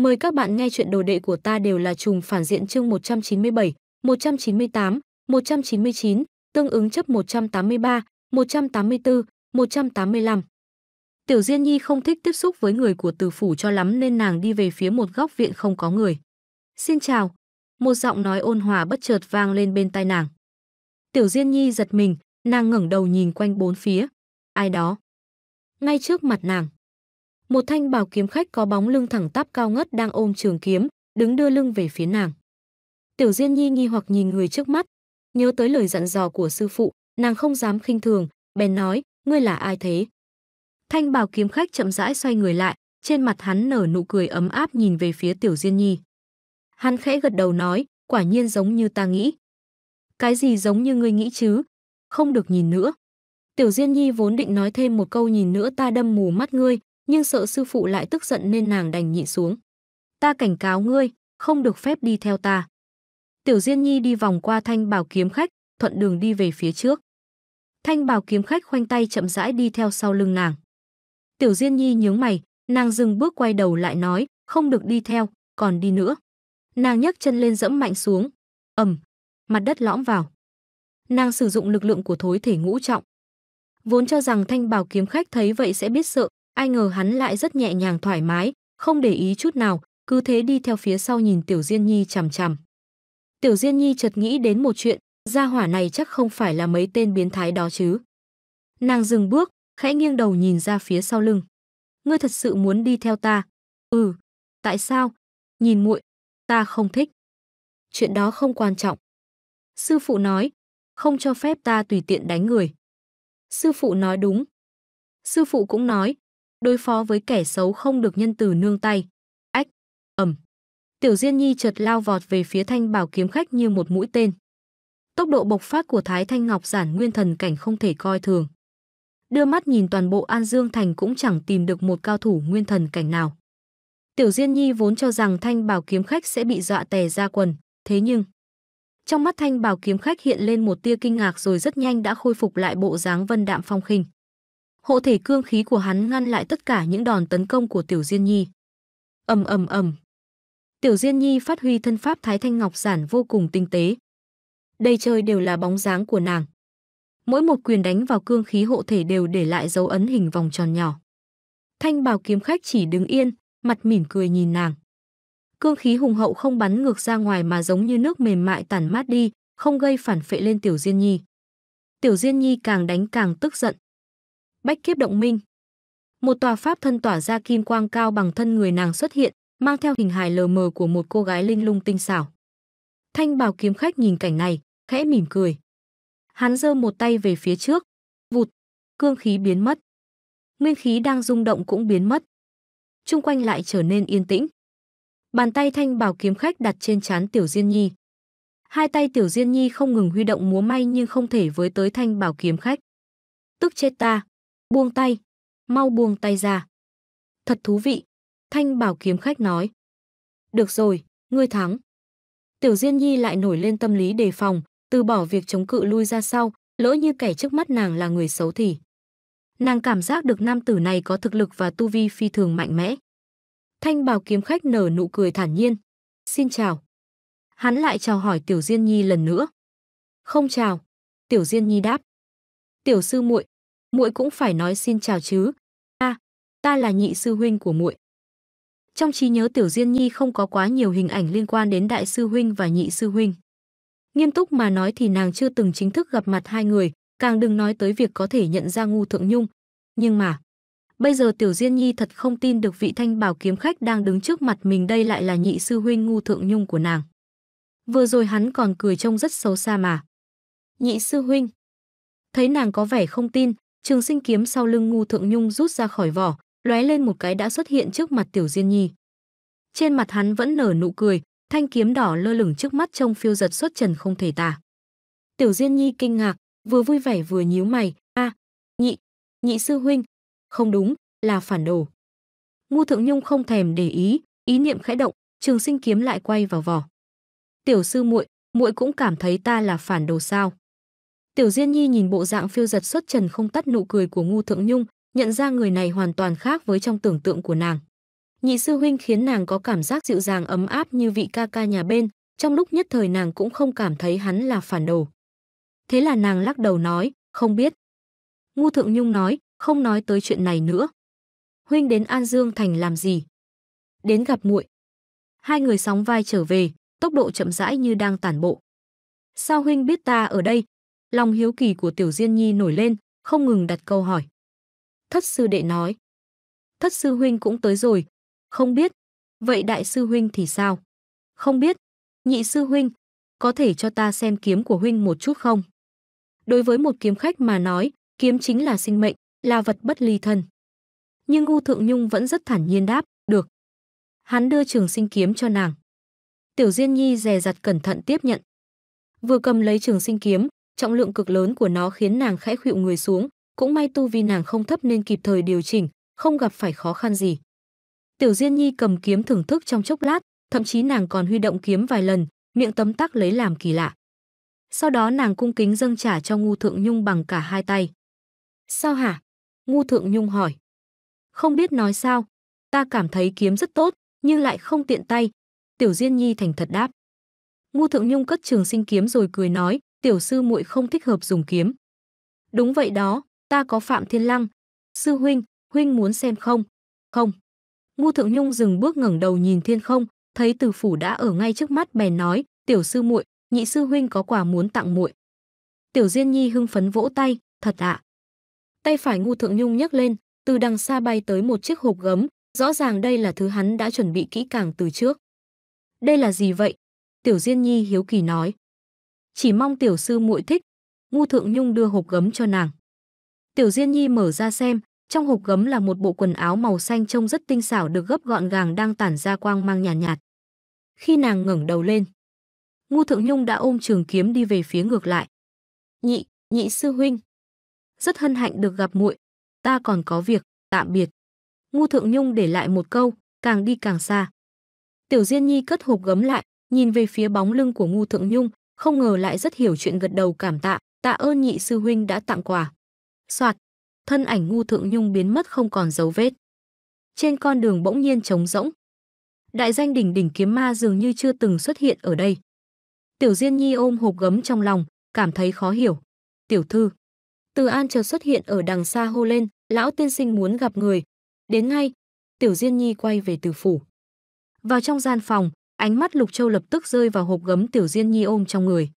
Mời các bạn nghe chuyện đồ đệ của ta đều là trùng phản diện chương 197, 198, 199, tương ứng chấp 183, 184, 185. Tiểu Diên Nhi không thích tiếp xúc với người của Từ phủ cho lắm nên nàng đi về phía một góc viện không có người. "Xin chào." Một giọng nói ôn hòa bất chợt vang lên bên tai nàng. Tiểu Diên Nhi giật mình, nàng ngẩng đầu nhìn quanh bốn phía. Ai đó? Ngay trước mặt nàng. Một thanh bảo kiếm khách có bóng lưng thẳng tắp cao ngất đang ôm trường kiếm, đứng đưa lưng về phía nàng. Tiểu Diên Nhi nghi hoặc nhìn người trước mắt, nhớ tới lời dặn dò của sư phụ, nàng không dám khinh thường, bèn nói, ngươi là ai thế? Thanh bảo kiếm khách chậm rãi xoay người lại, trên mặt hắn nở nụ cười ấm áp nhìn về phía Tiểu Diên Nhi. Hắn khẽ gật đầu nói, quả nhiên giống như ta nghĩ. Cái gì giống như ngươi nghĩ chứ? Không được nhìn nữa. Tiểu Diên Nhi vốn định nói thêm một câu nhìn nữa ta đâm mù mắt ngươi, nhưng sợ sư phụ lại tức giận nên nàng đành nhịn xuống. Ta cảnh cáo ngươi, không được phép đi theo ta. Tiểu Diên Nhi đi vòng qua thanh bảo kiếm khách, thuận đường đi về phía trước. Thanh bảo kiếm khách khoanh tay chậm rãi đi theo sau lưng nàng. Tiểu Diên Nhi nhướng mày, nàng dừng bước quay đầu lại nói, không được đi theo, còn đi nữa. Nàng nhấc chân lên dẫm mạnh xuống, ầm, mặt đất lõm vào. Nàng sử dụng lực lượng của thối thể ngũ trọng. Vốn cho rằng thanh bảo kiếm khách thấy vậy sẽ biết sợ, ai ngờ hắn lại rất nhẹ nhàng thoải mái, không để ý chút nào, cứ thế đi theo phía sau nhìn Tiểu Diên Nhi chằm chằm. Tiểu Diên Nhi chợt nghĩ đến một chuyện, gia hỏa này chắc không phải là mấy tên biến thái đó chứ. Nàng dừng bước, khẽ nghiêng đầu nhìn ra phía sau lưng. Ngươi thật sự muốn đi theo ta? Ừ. Tại sao? Nhìn muội, ta không thích. Chuyện đó không quan trọng. Sư phụ nói, không cho phép ta tùy tiện đánh người. Sư phụ nói đúng. Sư phụ cũng nói, đối phó với kẻ xấu không được nhân từ nương tay. Ách, ầm. Tiểu Diên Nhi chợt lao vọt về phía Thanh Bảo kiếm khách như một mũi tên. Tốc độ bộc phát của Thái Thanh Ngọc giản nguyên thần cảnh không thể coi thường. Đưa mắt nhìn toàn bộ An Dương thành cũng chẳng tìm được một cao thủ nguyên thần cảnh nào. Tiểu Diên Nhi vốn cho rằng Thanh Bảo kiếm khách sẽ bị dọa tè ra quần, thế nhưng trong mắt Thanh Bảo kiếm khách hiện lên một tia kinh ngạc rồi rất nhanh đã khôi phục lại bộ dáng vân đạm phong khinh. Hộ thể cương khí của hắn ngăn lại tất cả những đòn tấn công của Tiểu Diên Nhi. Ầm ầm ầm. Tiểu Diên Nhi phát huy thân pháp Thái Thanh Ngọc giản vô cùng tinh tế. Đây chơi đều là bóng dáng của nàng. Mỗi một quyền đánh vào cương khí hộ thể đều để lại dấu ấn hình vòng tròn nhỏ. Thanh Bảo kiếm khách chỉ đứng yên, mặt mỉm cười nhìn nàng. Cương khí hùng hậu không bắn ngược ra ngoài mà giống như nước mềm mại tản mát đi, không gây phản phệ lên Tiểu Diên Nhi. Tiểu Diên Nhi càng đánh càng tức giận. Bách kiếp động minh. Một tòa pháp thân tỏa ra kim quang cao bằng thân người nàng xuất hiện, mang theo hình hài lờ mờ của một cô gái linh lung tinh xảo. Thanh bào kiếm khách nhìn cảnh này, khẽ mỉm cười. Hắn giơ một tay về phía trước, vụt, cương khí biến mất. Nguyên khí đang rung động cũng biến mất. Trung quanh lại trở nên yên tĩnh. Bàn tay thanh bảo kiếm khách đặt trên trán Tiểu Diên Nhi. Hai tay Tiểu Diên Nhi không ngừng huy động múa may nhưng không thể với tới thanh bảo kiếm khách. Tức chết ta, buông tay, mau buông tay ra. Thật thú vị, thanh bảo kiếm khách nói. Được rồi, ngươi thắng. Tiểu Diên Nhi lại nổi lên tâm lý đề phòng, từ bỏ việc chống cự lui ra sau, lỡ như kẻ trước mắt nàng là người xấu thì. Nàng cảm giác được nam tử này có thực lực và tu vi phi thường mạnh mẽ. Thanh bào kiếm khách nở nụ cười thản nhiên. Xin chào. Hắn lại chào hỏi Tiểu Diên Nhi lần nữa. Không chào. Tiểu Diên Nhi đáp. Tiểu sư muội, muội cũng phải nói xin chào chứ. A, à, ta là nhị sư huynh của muội. Trong trí nhớ Tiểu Diên Nhi không có quá nhiều hình ảnh liên quan đến đại sư huynh và nhị sư huynh. Nghiêm túc mà nói thì nàng chưa từng chính thức gặp mặt hai người, càng đừng nói tới việc có thể nhận ra Ngu Thượng Nhung. Nhưng mà, bây giờ Tiểu Diên Nhi thật không tin được vị thanh bảo kiếm khách đang đứng trước mặt mình đây lại là nhị sư huynh Ngu Thượng Nhung của nàng. Vừa rồi hắn còn cười trông rất xấu xa mà. Nhị sư huynh. Thấy nàng có vẻ không tin, trường sinh kiếm sau lưng Ngu Thượng Nhung rút ra khỏi vỏ, lóe lên một cái đã xuất hiện trước mặt Tiểu Diên Nhi. Trên mặt hắn vẫn nở nụ cười, thanh kiếm đỏ lơ lửng trước mắt trông phiêu giật xuất trần không thể tả. Tiểu Diên Nhi kinh ngạc, vừa vui vẻ vừa nhíu mày, "A, nhị, nhị sư huynh, không đúng, là phản đồ." Ngu Thượng Nhung không thèm để ý, ý niệm khẽ động, Trường Sinh kiếm lại quay vào vỏ. "Tiểu sư muội, muội cũng cảm thấy ta là phản đồ sao?" Tiểu Diên Nhi nhìn bộ dạng phiêu giật xuất trần không tắt nụ cười của Ngu Thượng Nhung, nhận ra người này hoàn toàn khác với trong tưởng tượng của nàng. Nhị sư huynh khiến nàng có cảm giác dịu dàng ấm áp như vị ca ca nhà bên, trong lúc nhất thời nàng cũng không cảm thấy hắn là phản đồ. Thế là nàng lắc đầu nói, không biết. Ngu Thượng Nhung nói, không nói tới chuyện này nữa. Huynh đến An Dương Thành làm gì? Đến gặp muội. Hai người sóng vai trở về, tốc độ chậm rãi như đang tản bộ. Sao huynh biết ta ở đây? Lòng hiếu kỳ của Tiểu Diên Nhi nổi lên, không ngừng đặt câu hỏi. Thất sư đệ nói. Thất sư huynh cũng tới rồi. Không biết. Vậy đại sư huynh thì sao? Không biết. Nhị sư huynh, có thể cho ta xem kiếm của huynh một chút không? Đối với một kiếm khách mà nói, kiếm chính là sinh mệnh, là vật bất ly thân. Nhưng Ngu Thượng Nhung vẫn rất thản nhiên đáp, được. Hắn đưa trường sinh kiếm cho nàng. Tiểu Diên Nhi dè dặt cẩn thận tiếp nhận. Vừa cầm lấy trường sinh kiếm, trọng lượng cực lớn của nó khiến nàng khẽ khuỵu người xuống, cũng may tu vi nàng không thấp nên kịp thời điều chỉnh, không gặp phải khó khăn gì. Tiểu Diên Nhi cầm kiếm thưởng thức trong chốc lát, thậm chí nàng còn huy động kiếm vài lần, miệng tấm tắc lấy làm kỳ lạ. Sau đó nàng cung kính dâng trả cho Ngu Thượng Nhung bằng cả hai tay. Sao hả? Ngu Thượng Nhung hỏi. Không biết nói sao, ta cảm thấy kiếm rất tốt, nhưng lại không tiện tay. Tiểu Diên Nhi thành thật đáp. Ngu Thượng Nhung cất trường sinh kiếm rồi cười nói, tiểu sư muội không thích hợp dùng kiếm. Đúng vậy đó, ta có Phạm Thiên Lăng. Sư huynh, huynh muốn xem không? Không. Ngu Thượng Nhung dừng bước ngẩng đầu nhìn thiên không, thấy Từ phủ đã ở ngay trước mắt bèn nói, "Tiểu sư muội, nhị sư huynh có quà muốn tặng muội." Tiểu Diên Nhi hưng phấn vỗ tay, "Thật ạ." Tay phải Ngu Thượng Nhung nhấc lên, từ đằng xa bay tới một chiếc hộp gấm, rõ ràng đây là thứ hắn đã chuẩn bị kỹ càng từ trước. "Đây là gì vậy?" Tiểu Diên Nhi hiếu kỳ nói. "Chỉ mong tiểu sư muội thích." Ngu Thượng Nhung đưa hộp gấm cho nàng. Tiểu Diên Nhi mở ra xem, trong hộp gấm là một bộ quần áo màu xanh trông rất tinh xảo được gấp gọn gàng đang tản ra quang mang nhàn nhạt, nhạt. Khi nàng ngẩng đầu lên, Ngu Thượng Nhung đã ôm trường kiếm đi về phía ngược lại. "Nhị, nhị sư huynh, rất hân hạnh được gặp muội, ta còn có việc, tạm biệt." Ngu Thượng Nhung để lại một câu, càng đi càng xa. Tiểu Diên Nhi cất hộp gấm lại, nhìn về phía bóng lưng của Ngu Thượng Nhung, không ngờ lại rất hiểu chuyện gật đầu cảm tạ, tạ ơn nhị sư huynh đã tặng quà. Soạt, thân ảnh ngu thượng nhung biến mất không còn dấu vết. Trên con đường bỗng nhiên trống rỗng. Đại danh đỉnh đỉnh kiếm ma dường như chưa từng xuất hiện ở đây. Tiểu Diên Nhi ôm hộp gấm trong lòng, cảm thấy khó hiểu. Tiểu thư. Từ An chợt xuất hiện ở đằng xa hô lên, lão tiên sinh muốn gặp người. Đến ngay. Tiểu Diên Nhi quay về từ phủ. Vào trong gian phòng, ánh mắt Lục Châu lập tức rơi vào hộp gấm Tiểu Diên Nhi ôm trong người.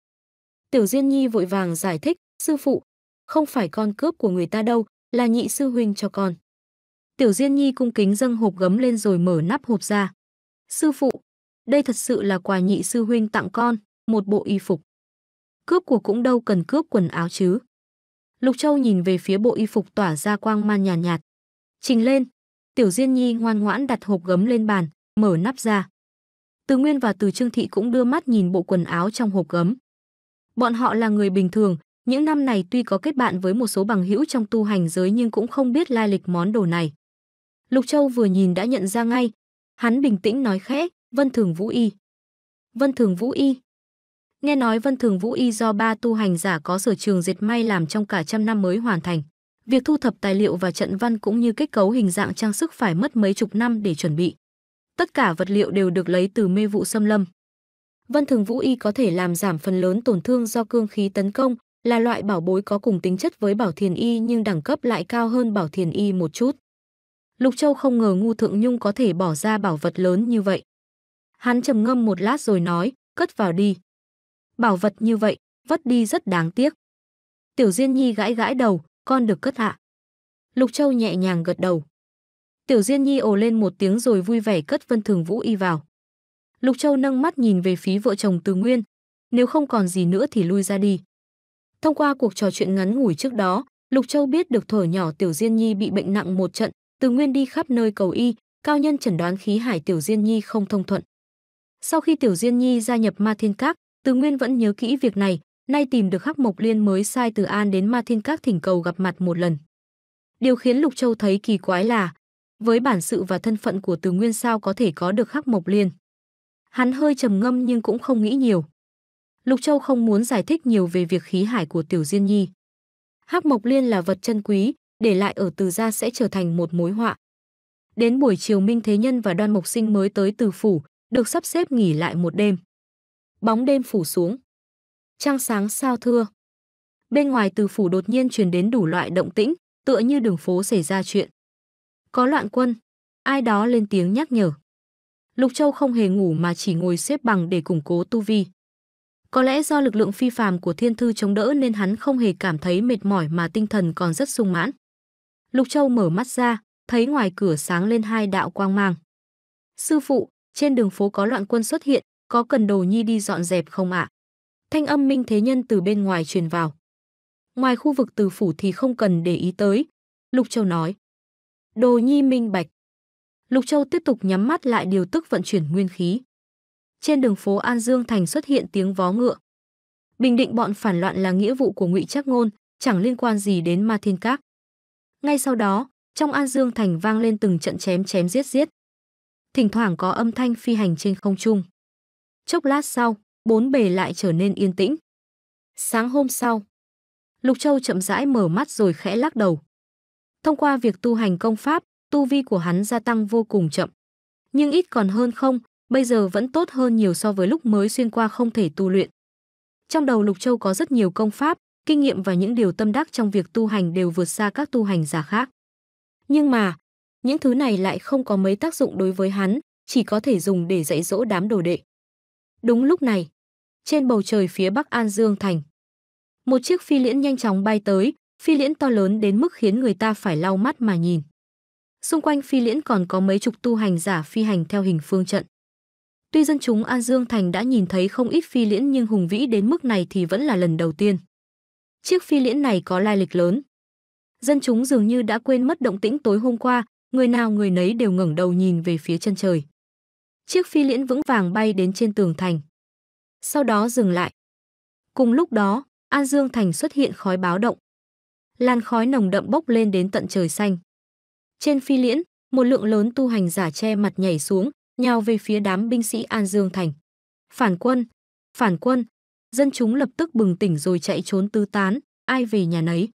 Tiểu Diên Nhi vội vàng giải thích, sư phụ, không phải con cướp của người ta đâu, là nhị sư huynh cho con. Tiểu Diên Nhi cung kính dâng hộp gấm lên rồi mở nắp hộp ra. Sư phụ, đây thật sự là quà nhị sư huynh tặng con, một bộ y phục. Cướp của cũng đâu cần cướp quần áo chứ. Lục Châu nhìn về phía bộ y phục tỏa ra quang man nhàn nhạt, nhạt. Trình lên, Tiểu Diên Nhi ngoan ngoãn đặt hộp gấm lên bàn, mở nắp ra. Từ Nguyên và Từ Trương Thị cũng đưa mắt nhìn bộ quần áo trong hộp gấm. Bọn họ là người bình thường, những năm này tuy có kết bạn với một số bằng hữu trong tu hành giới nhưng cũng không biết lai lịch món đồ này. Lục Châu vừa nhìn đã nhận ra ngay, hắn bình tĩnh nói khẽ, Vân Thường Vũ Y. Vân Thường Vũ Y. Nghe nói Vân Thường Vũ Y do ba tu hành giả có sở trường dệt may làm trong cả trăm năm mới hoàn thành. Việc thu thập tài liệu và trận văn cũng như kết cấu hình dạng trang sức phải mất mấy chục năm để chuẩn bị. Tất cả vật liệu đều được lấy từ mê vụ xâm lâm. Vân Thường Vũ Y có thể làm giảm phần lớn tổn thương do cương khí tấn công, là loại bảo bối có cùng tính chất với Bảo Thiền Y nhưng đẳng cấp lại cao hơn Bảo Thiền Y một chút. Lục Châu không ngờ Ngu Thượng Nhung có thể bỏ ra bảo vật lớn như vậy. Hắn trầm ngâm một lát rồi nói, cất vào đi. Bảo vật như vậy, vất đi rất đáng tiếc. Tiểu Diên Nhi gãi gãi đầu, con được cất hạ. Lục Châu nhẹ nhàng gật đầu. Tiểu Diên Nhi ồ lên một tiếng rồi vui vẻ cất Vân Thường Vũ y vào. Lục Châu nâng mắt nhìn về phía vợ chồng Từ Nguyên. Nếu không còn gì nữa thì lui ra đi. Thông qua cuộc trò chuyện ngắn ngủi trước đó, Lục Châu biết được thổi nhỏ Tiểu Diên Nhi bị bệnh nặng một trận, từ nguyên đi khắp nơi cầu y, cao nhân chẩn đoán khí hải Tiểu Diên Nhi không thông thuận. Sau khi Tiểu Diên Nhi gia nhập Ma Thiên Các, Từ Nguyên vẫn nhớ kỹ việc này, nay tìm được Hắc Mộc Liên mới sai Từ An đến Ma Thiên Các thỉnh cầu gặp mặt một lần. Điều khiến Lục Châu thấy kỳ quái là, với bản sự và thân phận của Từ Nguyên sao có thể có được Hắc Mộc Liên. Hắn hơi trầm ngâm nhưng cũng không nghĩ nhiều. Lục Châu không muốn giải thích nhiều về việc khí hải của Tiểu Diên Nhi. Hắc Mộc Liên là vật chân quý, để lại ở Từ gia sẽ trở thành một mối họa. Đến buổi chiều Minh Thế Nhân và Đoan Mộc Sinh mới tới từ phủ, được sắp xếp nghỉ lại một đêm. Bóng đêm phủ xuống. Trăng sáng sao thưa. Bên ngoài từ phủ đột nhiên truyền đến đủ loại động tĩnh, tựa như đường phố xảy ra chuyện. Có loạn quân, ai đó lên tiếng nhắc nhở. Lục Châu không hề ngủ mà chỉ ngồi xếp bằng để củng cố tu vi. Có lẽ do lực lượng phi phàm của thiên thư chống đỡ nên hắn không hề cảm thấy mệt mỏi mà tinh thần còn rất sung mãn. Lục Châu mở mắt ra, thấy ngoài cửa sáng lên hai đạo quang mang. Sư phụ, trên đường phố có loạn quân xuất hiện, có cần đồ nhi đi dọn dẹp không ạ? Thanh âm minh thế nhân từ bên ngoài truyền vào. Ngoài khu vực từ phủ thì không cần để ý tới. Lục Châu nói. Đồ nhi minh bạch. Lục Châu tiếp tục nhắm mắt lại điều tức vận chuyển nguyên khí. Trên đường phố An Dương Thành xuất hiện tiếng vó ngựa. Bình định bọn phản loạn là nghĩa vụ của Ngụy Trác Ngôn, chẳng liên quan gì đến Ma Thiên Các. Ngay sau đó, trong An Dương Thành vang lên từng trận chém chém giết giết. Thỉnh thoảng có âm thanh phi hành trên không trung. Chốc lát sau, bốn bề lại trở nên yên tĩnh. Sáng hôm sau, Lục Châu chậm rãi mở mắt rồi khẽ lắc đầu. Thông qua việc tu hành công pháp, tu vi của hắn gia tăng vô cùng chậm. Nhưng ít còn hơn không, bây giờ vẫn tốt hơn nhiều so với lúc mới xuyên qua không thể tu luyện. Trong đầu Lục Châu có rất nhiều công pháp, kinh nghiệm và những điều tâm đắc trong việc tu hành đều vượt xa các tu hành giả khác. Nhưng mà, những thứ này lại không có mấy tác dụng đối với hắn, chỉ có thể dùng để dạy dỗ đám đồ đệ. Đúng lúc này, trên bầu trời phía bắc An Dương Thành, một chiếc phi liễn nhanh chóng bay tới, phi liễn to lớn đến mức khiến người ta phải lau mắt mà nhìn. Xung quanh phi liễn còn có mấy chục tu hành giả phi hành theo hình phương trận. Tuy dân chúng An Dương Thành đã nhìn thấy không ít phi liễn nhưng hùng vĩ đến mức này thì vẫn là lần đầu tiên. Chiếc phi liễn này có lai lịch lớn. Dân chúng dường như đã quên mất động tĩnh tối hôm qua, người nào người nấy đều ngẩng đầu nhìn về phía chân trời. Chiếc phi liễn vững vàng bay đến trên tường thành. Sau đó dừng lại. Cùng lúc đó, An Dương Thành xuất hiện khói báo động. Làn khói nồng đậm bốc lên đến tận trời xanh. Trên phi liễn, một lượng lớn tu hành giả che mặt nhảy xuống, nhào về phía đám binh sĩ An Dương Thành. Phản quân, phản quân, dân chúng lập tức bừng tỉnh rồi chạy trốn tứ tán, ai về nhà nấy.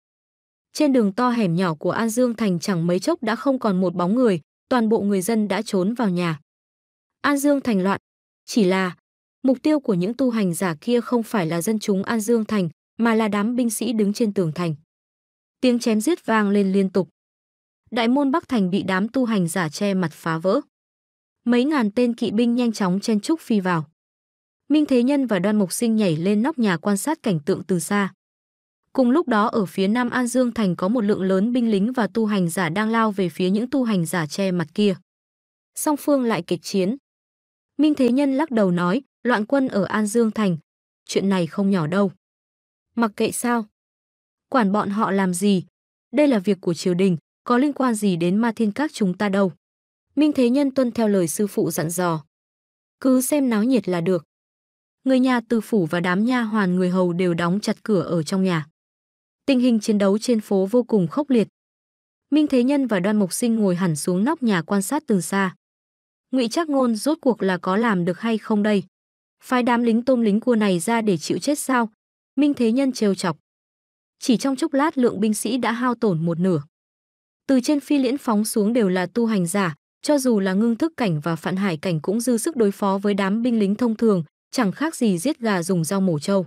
Trên đường to hẻm nhỏ của An Dương Thành chẳng mấy chốc đã không còn một bóng người, toàn bộ người dân đã trốn vào nhà. An Dương Thành loạn, chỉ là mục tiêu của những tu hành giả kia không phải là dân chúng An Dương Thành, mà là đám binh sĩ đứng trên tường thành. Tiếng chém giết vang lên liên tục. Đại môn Bắc Thành bị đám tu hành giả che mặt phá vỡ. Mấy ngàn tên kỵ binh nhanh chóng chen trúc phi vào. Minh Thế Nhân và Đoan Mục Sinh nhảy lên nóc nhà quan sát cảnh tượng từ xa. Cùng lúc đó ở phía Nam An Dương Thành có một lượng lớn binh lính và tu hành giả đang lao về phía những tu hành giả che mặt kia. Song phương lại kịch chiến. Minh Thế Nhân lắc đầu nói, loạn quân ở An Dương Thành. Chuyện này không nhỏ đâu. Mặc kệ sao. Quản bọn họ làm gì. Đây là việc của triều đình, có liên quan gì đến ma thiên các chúng ta đâu. Minh Thế Nhân tuân theo lời sư phụ dặn dò. Cứ xem náo nhiệt là được. Người nhà tư phủ và đám nha hoàn người hầu đều đóng chặt cửa ở trong nhà. Tình hình chiến đấu trên phố vô cùng khốc liệt. Minh Thế Nhân và Đoan Mộc Sinh ngồi hẳn xuống nóc nhà quan sát từ xa. Ngụy Trác Ngôn rốt cuộc là có làm được hay không đây? Phái đám lính tôm lính cua này ra để chịu chết sao? Minh Thế Nhân trêu chọc. Chỉ trong chốc lát lượng binh sĩ đã hao tổn một nửa. Từ trên phi liễn phóng xuống đều là tu hành giả, cho dù là ngưng thức cảnh và phản hải cảnh cũng dư sức đối phó với đám binh lính thông thường, chẳng khác gì giết gà dùng dao mổ trâu.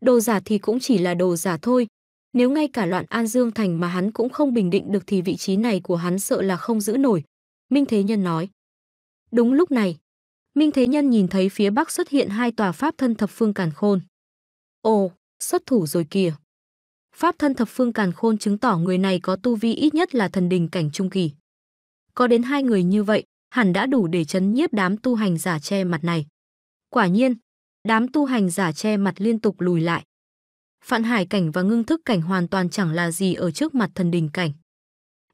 Đồ giả thì cũng chỉ là đồ giả thôi. Nếu ngay cả loạn An Dương Thành mà hắn cũng không bình định được thì vị trí này của hắn sợ là không giữ nổi. Minh Thế Nhân nói. Đúng lúc này, Minh Thế Nhân nhìn thấy phía bắc xuất hiện hai tòa pháp thân thập phương càn khôn. Ồ, xuất thủ rồi kìa. Pháp thân thập phương càn khôn chứng tỏ người này có tu vi ít nhất là thần đình cảnh trung kỳ. Có đến hai người như vậy, hẳn đã đủ để chấn nhiếp đám tu hành giả che mặt này. Quả nhiên, đám tu hành giả che mặt liên tục lùi lại. Phạn hải cảnh và ngưng thức cảnh hoàn toàn chẳng là gì ở trước mặt thần đình cảnh.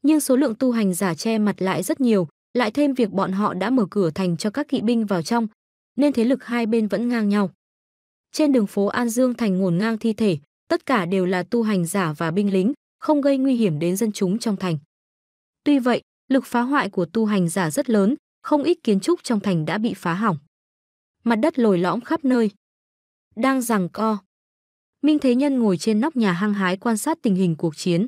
Nhưng số lượng tu hành giả che mặt lại rất nhiều, lại thêm việc bọn họ đã mở cửa thành cho các kỵ binh vào trong, nên thế lực hai bên vẫn ngang nhau. Trên đường phố An Dương thành ngổn ngang thi thể, tất cả đều là tu hành giả và binh lính, không gây nguy hiểm đến dân chúng trong thành. Tuy vậy, lực phá hoại của tu hành giả rất lớn, không ít kiến trúc trong thành đã bị phá hỏng. Mặt đất lồi lõm khắp nơi. Đang giằng co. Minh Thế Nhân ngồi trên nóc nhà hăng hái quan sát tình hình cuộc chiến.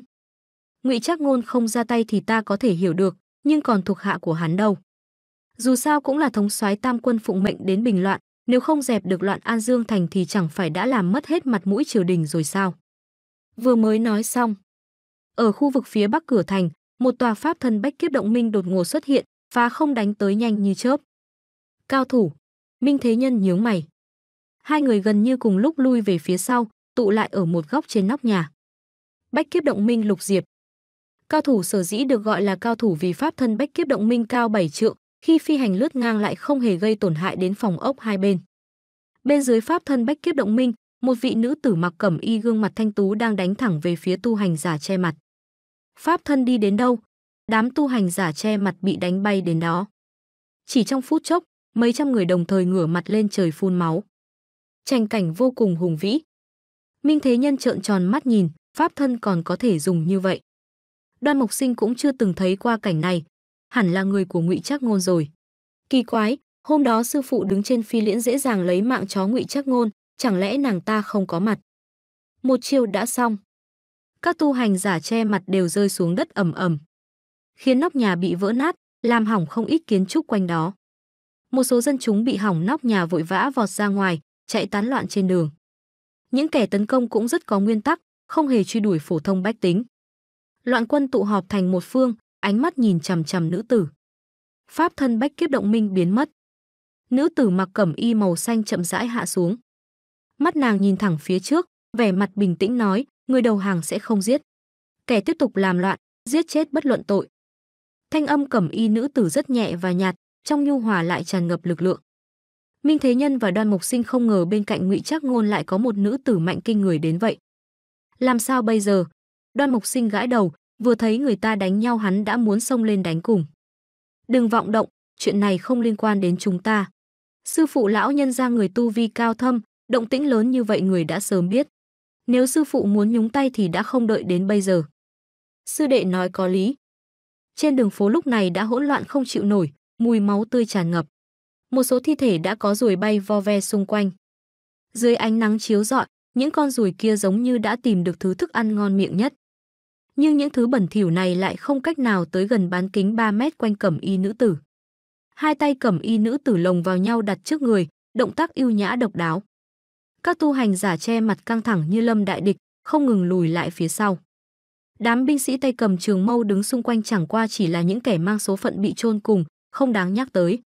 Ngụy Trác Ngôn không ra tay thì ta có thể hiểu được, nhưng còn thuộc hạ của hắn đâu. Dù sao cũng là thống soái tam quân phụng mệnh đến bình loạn, nếu không dẹp được loạn An Dương thành thì chẳng phải đã làm mất hết mặt mũi triều đình rồi sao? Vừa mới nói xong, ở khu vực phía bắc cửa thành, một tòa pháp thân bách kiếp động minh đột ngột xuất hiện, phá không đánh tới nhanh như chớp. Cao thủ, Minh Thế Nhân nhướng mày. Hai người gần như cùng lúc lui về phía sau, tụ lại ở một góc trên nóc nhà. Bách kiếp động minh lục diệp. Cao thủ sở dĩ được gọi là cao thủ vì pháp thân bách kiếp động minh cao 7 trượng, khi phi hành lướt ngang lại không hề gây tổn hại đến phòng ốc hai bên. Bên dưới pháp thân bách kiếp động minh, một vị nữ tử mặc cẩm y gương mặt thanh tú đang đánh thẳng về phía tu hành giả che mặt. Pháp thân đi đến đâu, đám tu hành giả che mặt bị đánh bay đến đó. Chỉ trong phút chốc, mấy trăm người đồng thời ngửa mặt lên trời phun máu. Tranh cảnh vô cùng hùng vĩ. Minh Thế Nhân trợn tròn mắt nhìn, pháp thân còn có thể dùng như vậy. Đoan Mộc Sinh cũng chưa từng thấy qua cảnh này, hẳn là người của Ngụy Trác Ngôn rồi. Kỳ quái, hôm đó sư phụ đứng trên phi liễn dễ dàng lấy mạng chó Ngụy Trác Ngôn, chẳng lẽ nàng ta không có mặt? Một chiêu đã xong. Các tu hành giả che mặt đều rơi xuống đất ầm ầm, khiến nóc nhà bị vỡ nát, làm hỏng không ít kiến trúc quanh đó. Một số dân chúng bị hỏng nóc nhà vội vã vọt ra ngoài, chạy tán loạn trên đường. Những kẻ tấn công cũng rất có nguyên tắc, không hề truy đuổi phổ thông bách tính. Loạn quân tụ họp thành một phương, ánh mắt nhìn chằm chằm nữ tử. Pháp thân bách kiếp động minh biến mất. Nữ tử mặc cẩm y màu xanh chậm rãi hạ xuống. Mắt nàng nhìn thẳng phía trước, vẻ mặt bình tĩnh nói, người đầu hàng sẽ không giết. Kẻ tiếp tục làm loạn, giết chết bất luận tội. Thanh âm cẩm y nữ tử rất nhẹ và nhạt, trong nhu hòa lại tràn ngập lực lượng. Minh Thế Nhân và Đoan Mộc Sinh không ngờ bên cạnh Ngụy Trác Ngôn lại có một nữ tử mạnh kinh người đến vậy. Làm sao bây giờ? Đoan Mộc Sinh gãi đầu, vừa thấy người ta đánh nhau hắn đã muốn xông lên đánh cùng. Đừng vọng động, chuyện này không liên quan đến chúng ta. Sư phụ lão nhân ra người tu vi cao thâm, động tĩnh lớn như vậy người đã sớm biết. Nếu sư phụ muốn nhúng tay thì đã không đợi đến bây giờ. Sư đệ nói có lý. Trên đường phố lúc này đã hỗn loạn không chịu nổi, mùi máu tươi tràn ngập. Một số thi thể đã có ruồi bay vo ve xung quanh. Dưới ánh nắng chiếu rọi, những con ruồi kia giống như đã tìm được thứ thức ăn ngon miệng nhất. Nhưng những thứ bẩn thỉu này lại không cách nào tới gần bán kính 3 mét quanh cẩm y nữ tử. Hai tay cẩm y nữ tử lồng vào nhau đặt trước người, động tác yêu nhã độc đáo. Các tu hành giả che mặt căng thẳng như lâm đại địch, không ngừng lùi lại phía sau. Đám binh sĩ tay cầm trường mâu đứng xung quanh chẳng qua chỉ là những kẻ mang số phận bị chôn cùng, không đáng nhắc tới.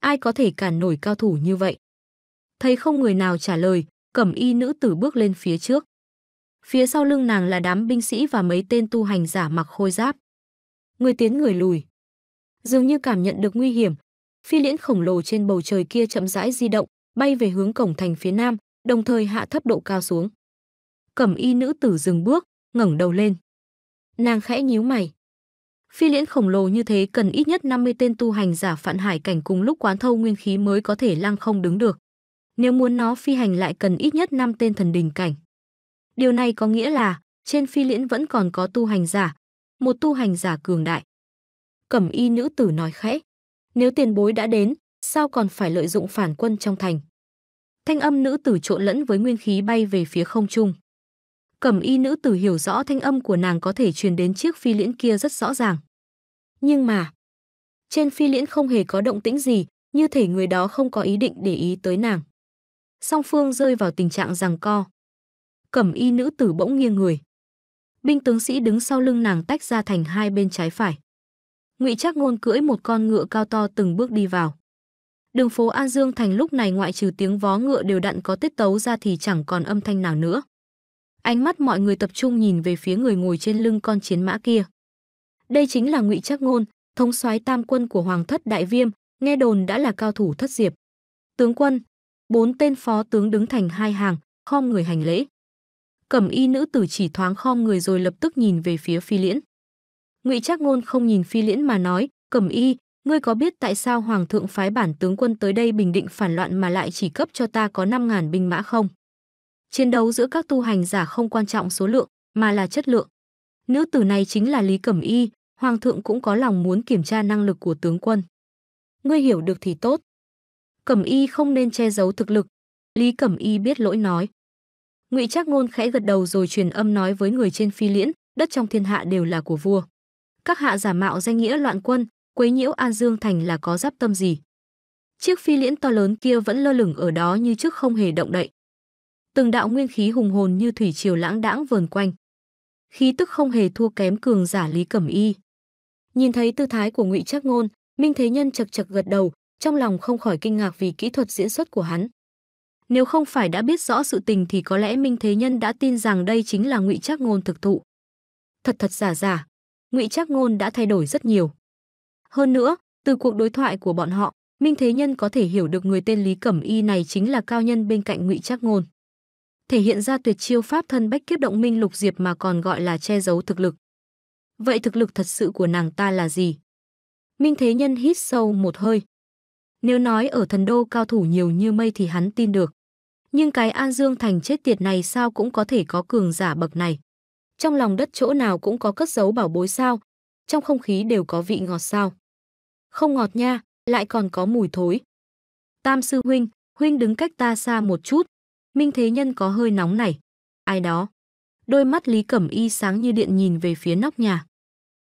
Ai có thể cản nổi cao thủ như vậy? Thấy không người nào trả lời, cẩm y nữ tử bước lên phía trước. Phía sau lưng nàng là đám binh sĩ và mấy tên tu hành giả mặc khôi giáp. Người tiến người lùi. Dường như cảm nhận được nguy hiểm, phi liễn khổng lồ trên bầu trời kia chậm rãi di động, bay về hướng cổng thành phía nam, đồng thời hạ thấp độ cao xuống. Cẩm y nữ tử dừng bước, ngẩng đầu lên. Nàng khẽ nhíu mày. Phi liễn khổng lồ như thế cần ít nhất 50 tên tu hành giả phản hải cảnh cùng lúc quán thâu nguyên khí mới có thể lăng không đứng được. Nếu muốn nó phi hành lại cần ít nhất 5 tên thần đình cảnh. Điều này có nghĩa là trên phi liễn vẫn còn có tu hành giả, một tu hành giả cường đại. Cẩm y nữ tử nói khẽ, nếu tiền bối đã đến, sao còn phải lợi dụng phản quân trong thành? Thanh âm nữ tử trộn lẫn với nguyên khí bay về phía không trung. Cẩm y nữ tử hiểu rõ thanh âm của nàng có thể truyền đến chiếc phi liễn kia rất rõ ràng. Nhưng mà, trên phi liễn không hề có động tĩnh gì, như thể người đó không có ý định để ý tới nàng. Song phương rơi vào tình trạng rằng co. Cẩm y nữ tử bỗng nghiêng người. Binh tướng sĩ đứng sau lưng nàng tách ra thành hai bên trái phải. Ngụy Trác Ngôn cưỡi một con ngựa cao to từng bước đi vào. Đường phố An Dương thành lúc này ngoại trừ tiếng vó ngựa đều đặn có tiết tấu ra thì chẳng còn âm thanh nào nữa. Ánh mắt mọi người tập trung nhìn về phía người ngồi trên lưng con chiến mã kia. Đây chính là Ngụy Trác Ngôn, thống soái tam quân của Hoàng thất Đại Viêm, nghe đồn đã là cao thủ thất diệp. Tướng quân, bốn tên phó tướng đứng thành hai hàng, khom người hành lễ. Cẩm y nữ tử chỉ thoáng khom người rồi lập tức nhìn về phía Phi Liễn. Ngụy Trác Ngôn không nhìn Phi Liễn mà nói, "Cẩm y, ngươi có biết tại sao hoàng thượng phái bản tướng quân tới đây bình định phản loạn mà lại chỉ cấp cho ta có 5000 binh mã không?" Chiến đấu giữa các tu hành giả không quan trọng số lượng, mà là chất lượng. Nữ tử này chính là Lý Cẩm Y, hoàng thượng cũng có lòng muốn kiểm tra năng lực của tướng quân. Ngươi hiểu được thì tốt. Cẩm Y không nên che giấu thực lực, Lý Cẩm Y biết lỗi nói. Ngụy Trác Ngôn khẽ gật đầu rồi truyền âm nói với người trên phi liễn, đất trong thiên hạ đều là của vua. Các hạ giả mạo danh nghĩa loạn quân, quấy nhiễu An Dương thành là có giáp tâm gì? Chiếc phi liễn to lớn kia vẫn lơ lửng ở đó như trước không hề động đậy. Từng đạo nguyên khí hùng hồn như thủy triều lãng đãng vờn quanh. Khí tức không hề thua kém cường giả Lý Cẩm Y. Nhìn thấy tư thái của Ngụy Trác Ngôn, Minh Thế Nhân chật chật gật đầu, trong lòng không khỏi kinh ngạc vì kỹ thuật diễn xuất của hắn. Nếu không phải đã biết rõ sự tình thì có lẽ Minh Thế Nhân đã tin rằng đây chính là Ngụy Trác Ngôn thực thụ. Thật thật giả giả, Ngụy Trác Ngôn đã thay đổi rất nhiều. Hơn nữa, từ cuộc đối thoại của bọn họ, Minh Thế Nhân có thể hiểu được người tên Lý Cẩm Y này chính là cao nhân bên cạnh Ngụy Trác Ngôn. Thể hiện ra tuyệt chiêu pháp thân bách kiếp động minh lục diệp mà còn gọi là che giấu thực lực. Vậy thực lực thật sự của nàng ta là gì? Minh Thế Nhân hít sâu một hơi. Nếu nói ở thần đô cao thủ nhiều như mây thì hắn tin được. Nhưng cái An Dương Thành chết tiệt này sao cũng có thể có cường giả bậc này. Trong lòng đất chỗ nào cũng có cất giấu bảo bối sao, trong không khí đều có vị ngọt sao. Không ngọt nha, lại còn có mùi thối. Tam sư huynh, huynh đứng cách ta xa một chút. Minh Thế Nhân có hơi nóng này. Ai đó? Đôi mắt Lý Cẩm Y sáng như điện nhìn về phía nóc nhà.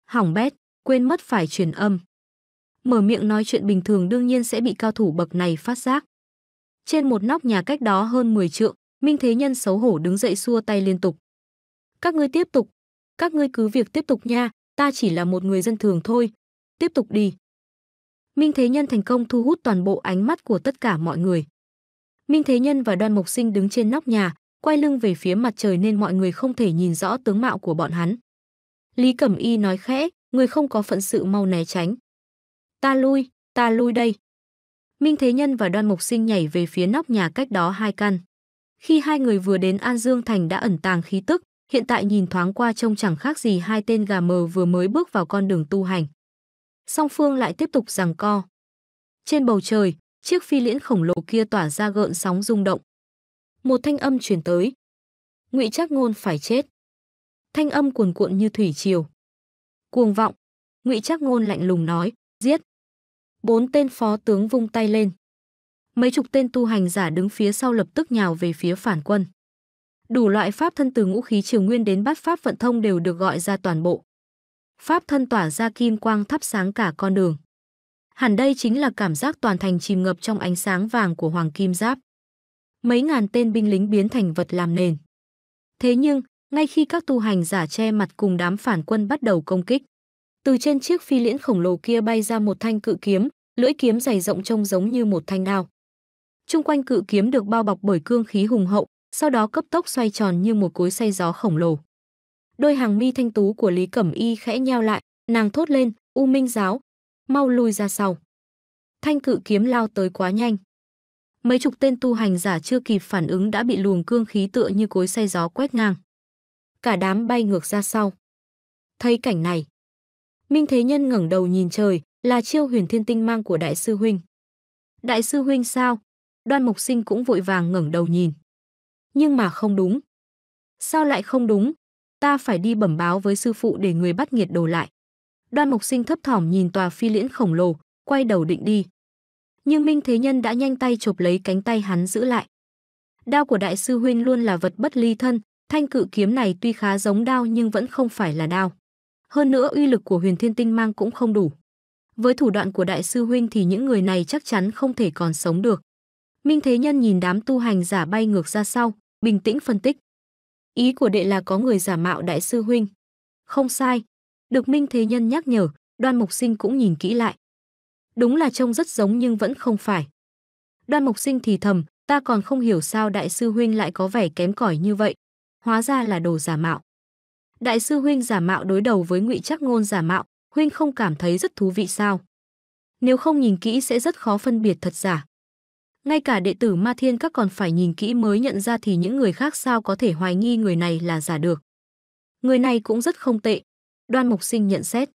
Hỏng bét, quên mất phải truyền âm. Mở miệng nói chuyện bình thường đương nhiên sẽ bị cao thủ bậc này phát giác. Trên một nóc nhà cách đó hơn 10 trượng, Minh Thế Nhân xấu hổ đứng dậy xua tay liên tục. Các ngươi tiếp tục, các ngươi cứ việc tiếp tục nha, ta chỉ là một người dân thường thôi. Tiếp tục đi. Minh Thế Nhân thành công thu hút toàn bộ ánh mắt của tất cả mọi người. Minh Thế Nhân và Đoan Mộc Sinh đứng trên nóc nhà, quay lưng về phía mặt trời nên mọi người không thể nhìn rõ tướng mạo của bọn hắn. Lý Cẩm Y nói khẽ, người không có phận sự mau né tránh. Ta lui, ta lui đây. Minh Thế Nhân và Đoan Mộc Sinh nhảy về phía nóc nhà cách đó hai căn. Khi hai người vừa đến An Dương Thành đã ẩn tàng khí tức, hiện tại nhìn thoáng qua trông chẳng khác gì hai tên gà mờ vừa mới bước vào con đường tu hành. Song phương lại tiếp tục giằng co. Trên bầu trời, chiếc phi liễn khổng lồ kia tỏa ra gợn sóng rung động. Một thanh âm truyền tới. Ngụy Trác Ngôn phải chết. Thanh âm cuồn cuộn như thủy triều. Cuồng vọng, Ngụy Trác Ngôn lạnh lùng nói, giết. Bốn tên phó tướng vung tay lên. Mấy chục tên tu hành giả đứng phía sau lập tức nhào về phía phản quân. Đủ loại pháp thân từ ngũ khí triều nguyên đến bát pháp vận thông đều được gọi ra toàn bộ. Pháp thân tỏa ra kim quang thắp sáng cả con đường. Hẳn đây chính là cảm giác toàn thành chìm ngập trong ánh sáng vàng của hoàng kim giáp. Mấy ngàn tên binh lính biến thành vật làm nền. Thế nhưng, ngay khi các tu hành giả che mặt cùng đám phản quân bắt đầu công kích, từ trên chiếc phi liễn khổng lồ kia bay ra một thanh cự kiếm, lưỡi kiếm dày rộng trông giống như một thanh đao. Trung quanh cự kiếm được bao bọc bởi cương khí hùng hậu, sau đó cấp tốc xoay tròn như một cối xay gió khổng lồ. Đôi hàng mi thanh tú của Lý Cẩm Y khẽ nheo lại, nàng thốt lên, "U Minh giáo, mau lui ra sau." Thanh cự kiếm lao tới quá nhanh. Mấy chục tên tu hành giả chưa kịp phản ứng đã bị luồng cương khí tựa như cối xay gió quét ngang. Cả đám bay ngược ra sau. Thấy cảnh này, Minh Thế Nhân ngẩng đầu nhìn trời, là chiêu huyền thiên tinh mang của đại sư huynh. Đại sư huynh sao? Đoan Mộc Sinh cũng vội vàng ngẩng đầu nhìn. Nhưng mà không đúng. Sao lại không đúng? Ta phải đi bẩm báo với sư phụ để người bắt nghiệt đồ lại. Đoan Mộc Sinh thấp thỏm nhìn tòa phi liễn khổng lồ, quay đầu định đi. Nhưng Minh Thế Nhân đã nhanh tay chộp lấy cánh tay hắn giữ lại. Đao của đại sư huynh luôn là vật bất ly thân, thanh cự kiếm này tuy khá giống đao nhưng vẫn không phải là đao. Hơn nữa uy lực của huyền thiên tinh mang cũng không đủ. Với thủ đoạn của đại sư huynh thì những người này chắc chắn không thể còn sống được. Minh Thế Nhân nhìn đám tu hành giả bay ngược ra sau, bình tĩnh phân tích. Ý của đệ là có người giả mạo đại sư huynh. Không sai. Được Minh Thế Nhân nhắc nhở, đoan mục sinh cũng nhìn kỹ lại. Đúng là trông rất giống nhưng vẫn không phải. Đoan mục sinh thì thầm, ta còn không hiểu sao đại sư huynh lại có vẻ kém cỏi như vậy. Hóa ra là đồ giả mạo. Đại sư huynh giả mạo đối đầu với ngụy Trắc ngôn giả mạo, huynh không cảm thấy rất thú vị sao? Nếu không nhìn kỹ sẽ rất khó phân biệt thật giả. Ngay cả đệ tử Ma Thiên các còn phải nhìn kỹ mới nhận ra thì những người khác sao có thể hoài nghi người này là giả được. Người này cũng rất không tệ. Đoan Mục Sinh nhận xét.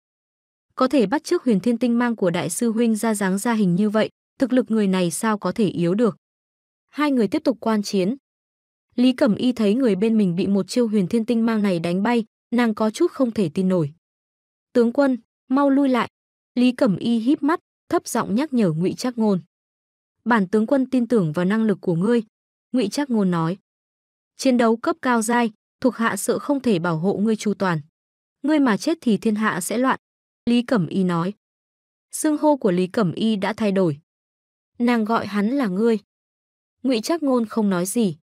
Có thể bắt trước huyền thiên tinh mang của đại sư huynh ra dáng ra hình như vậy, thực lực người này sao có thể yếu được. Hai người tiếp tục quan chiến. Lý Cẩm Y thấy người bên mình bị một chiêu huyền thiên tinh mang này đánh bay, nàng có chút không thể tin nổi. Tướng quân, mau lui lại. Lý Cẩm Y híp mắt, thấp giọng nhắc nhở Ngụy Trác Ngôn. Bản tướng quân tin tưởng vào năng lực của ngươi, Ngụy Trác Ngôn nói. Chiến đấu cấp cao giai, thuộc hạ sợ không thể bảo hộ ngươi chu toàn. Ngươi mà chết thì thiên hạ sẽ loạn, Lý Cẩm Y nói. Sương hô của Lý Cẩm Y đã thay đổi. Nàng gọi hắn là ngươi. Ngụy Trác Ngôn không nói gì,